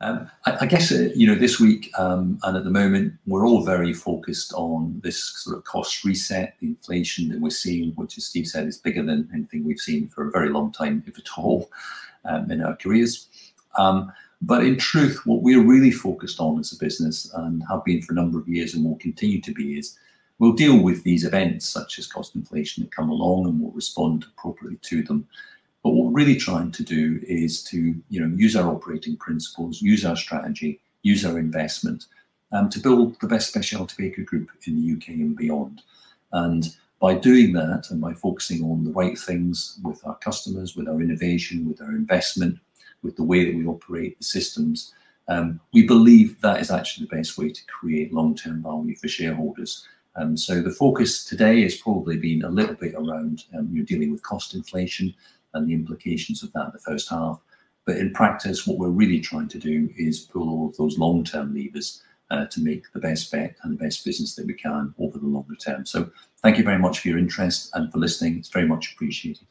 Um, I guess, uh, you know, this week, um, and at the moment, we're all very focused on this sort of cost reset, the inflation that we're seeing, which as Steve said, is bigger than anything we've seen for a very long time, if at all, um, in our careers. But in truth, what we're really focused on as a business and have been for a number of years and will continue to be is we'll deal with these events such as cost inflation that come along, and we'll respond appropriately to them. But what we're really trying to do is to, you know, use our operating principles, use our strategy, use our investment, um, to build the best specialty bakery group in the U.K. and beyond. And by doing that, and by focusing on the right things with our customers, with our innovation, with our investment, with the way that we operate the systems, um, we believe that is actually the best way to create long-term value for shareholders. Um, so the focus today has probably been a little bit around, um, you know, dealing with cost inflation and the implications of that in the first half. But in practice, what we're really trying to do is pull all of those long-term levers, uh, to make the best bet and the best business that we can over the longer term. So thank you very much for your interest and for listening. It's very much appreciated.